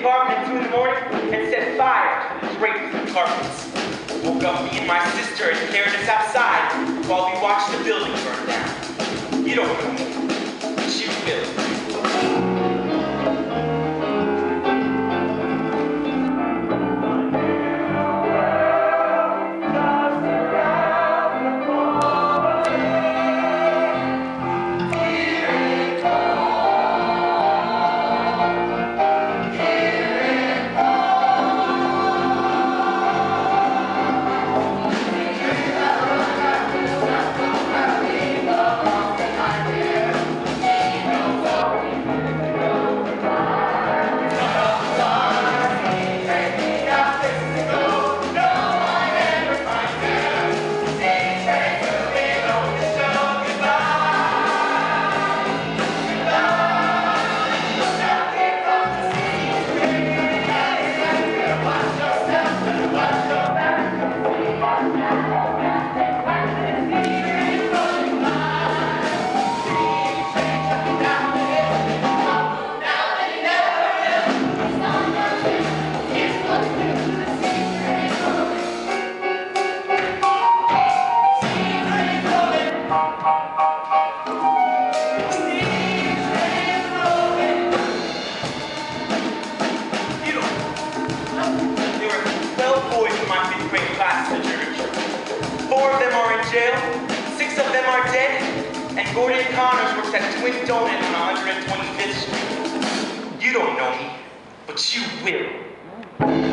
apartment at 2 in the morning and set fire to the drapes and carpets. Woke up me and my sister and carried us outside while we watched the building burn down. You don't know me, but you will. jail, six of them are dead, and Gordon Connors works at Twin Donut on 125th Street. You don't know me, but you will.